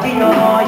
camino